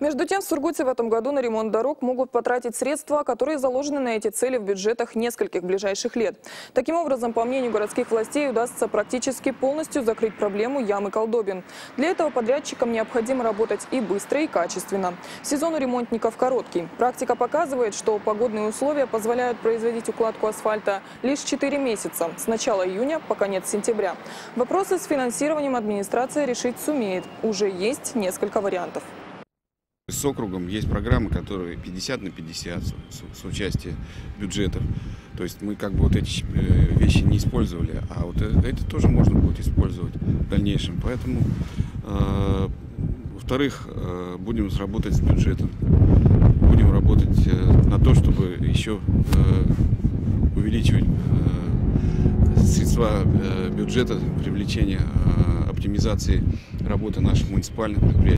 Между тем, в Сургуте в этом году на ремонт дорог могут потратить средства, которые заложены на эти цели в бюджетах нескольких ближайших лет. Таким образом, по мнению городских властей, удастся практически полностью закрыть проблему ямы колдобин. Для этого подрядчикам необходимо работать и быстро, и качественно. Сезон у ремонтников короткий. Практика показывает, что погодные условия позволяют производить укладку асфальта лишь 4 месяца, с начала июня по конец сентября. Вопросы с финансированием администрация решить сумеет. Уже есть несколько вариантов. С округом есть программы, которые 50 на 50 с, с- участием бюджетов. То есть мы как бы вот эти э, вещи не использовали, а вот э- это тоже можно будет использовать в дальнейшем. Поэтому, э, во-вторых, э, будем работать с бюджетом, будем работать э, на то, чтобы еще э, увеличивать э, средства э, бюджета, привлечения, э, оптимизации работы наших муниципальных предприятий.